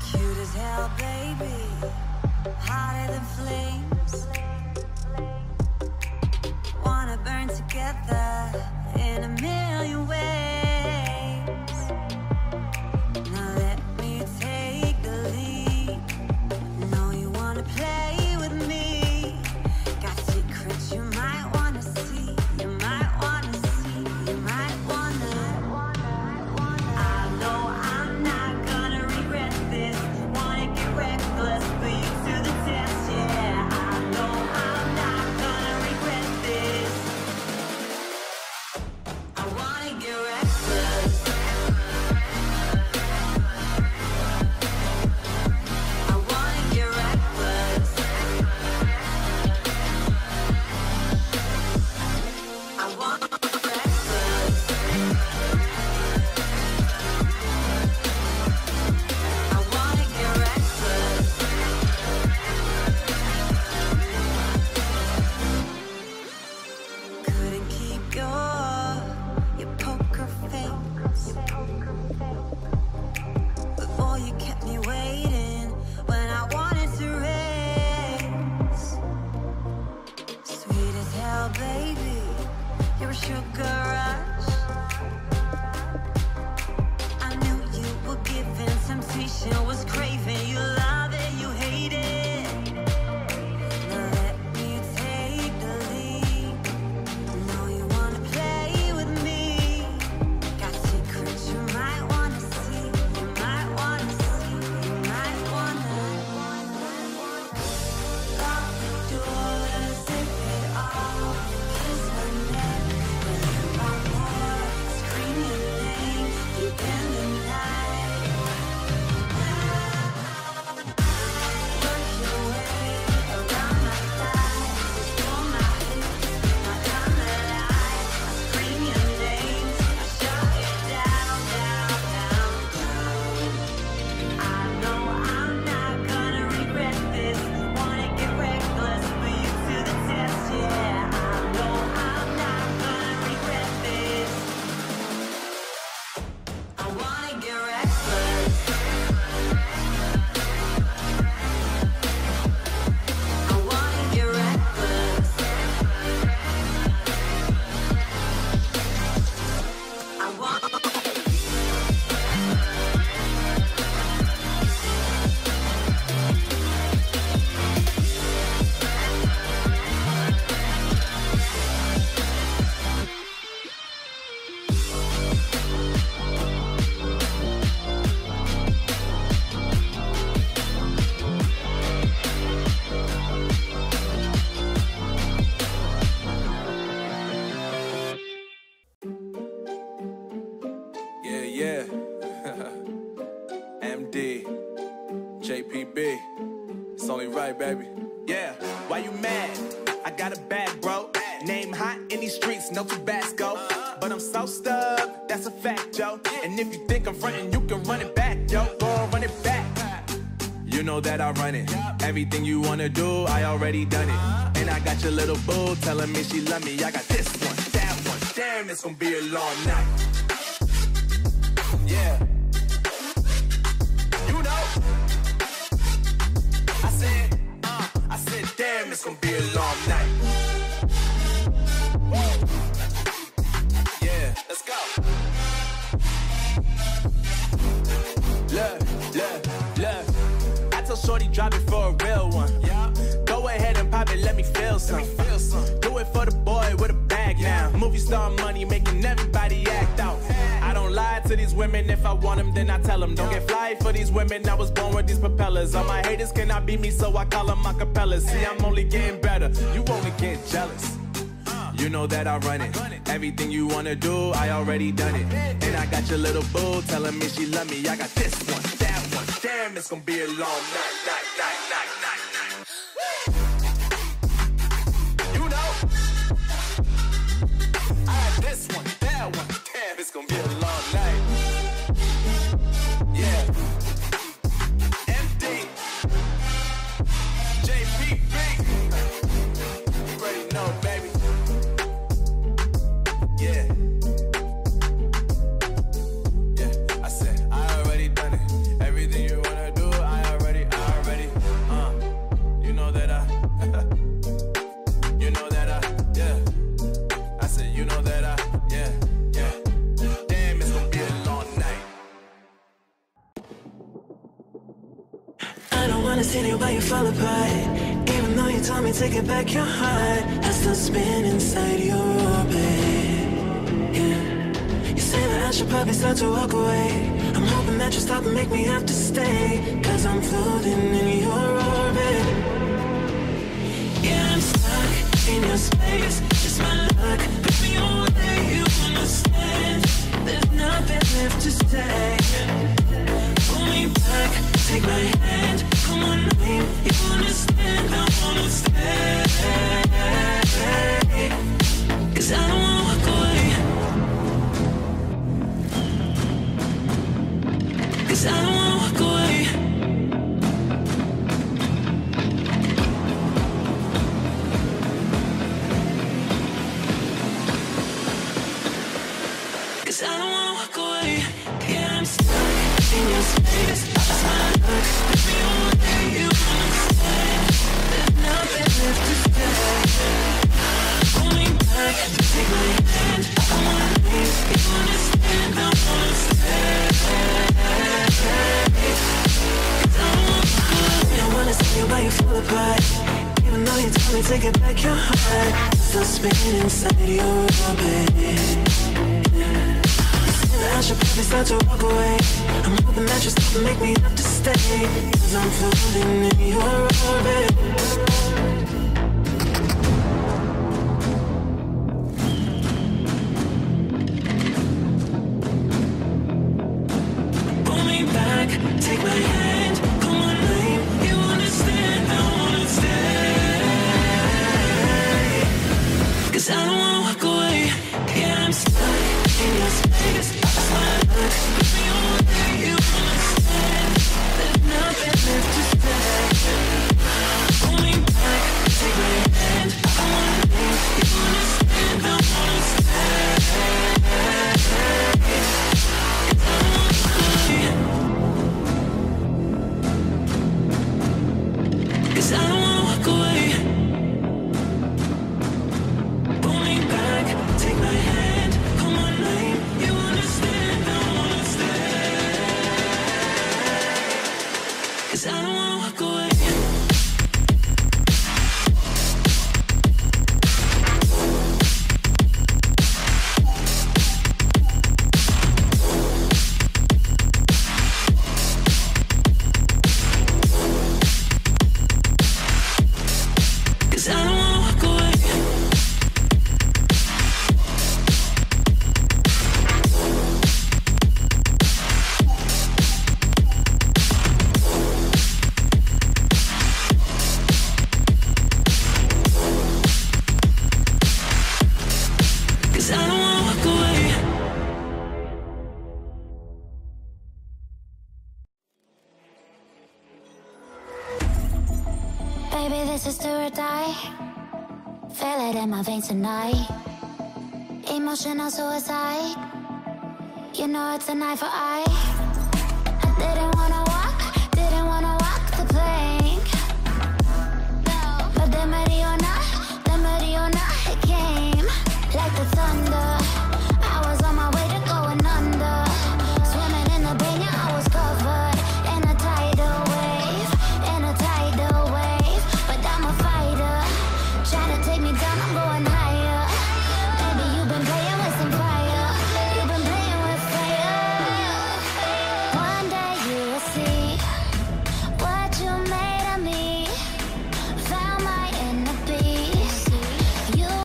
Cute as hell, baby. Hotter than flames. Name hot in these streets, no Tabasco. But I'm so stuck, that's a fact, yo. And if you think I'm frontin', you can run it back, yo. Go on, run it back. You know that I run it. Everything you wanna do, I already done it. And I got your little boo telling me she love me. I got this one, that one. Damn, it's gonna be a long night. Yeah. You know. I said, uh, I said, damn, it's gonna be a long night. Let's go. Look, look, look. I told Shorty drop it for a real one. Yeah. Go ahead and pop it, let me feel some. Let me feel some. Do it for the boy with a bag now. Movie star money making everybody act out. I don't lie to these women. If I want them, then I tell them. Don't get fly for these women. I was born with these propellers. All my haters cannot beat me, so I call them acapellas. See, I'm only getting better. You only get jealous. You know that I run it. Everything you wanna do, I already done it. And I got your little boo telling me she love me. I got this one, that one. Damn, it's gonna be a long night, night, wanna see you, but you fall apart. Even though you told me to get back your heart, I still spin inside your orbit. Yeah. You say that I should probably start to walk away. I'm hoping that you stop and make me have to stay. Cause I'm floating in your orbit. Yeah, I'm stuck in your space. Just my luck. Put me away, you understand. There's nothing left to say. Pull me back, take my hand. I You, but you fall apart. Even though you told me to get back your heart, still spinning inside your orbit. I should probably start to walk away. I'm hoping that you stop and make me have to stay. Cause I'm floating in your orbit. Pull me back, take my hand, Cause I don't wanna walk away. Yeah, I'm stuck in space. That's my This is do or die. Feel it in my veins tonight. Emotional suicide. You know it's an eye for eye.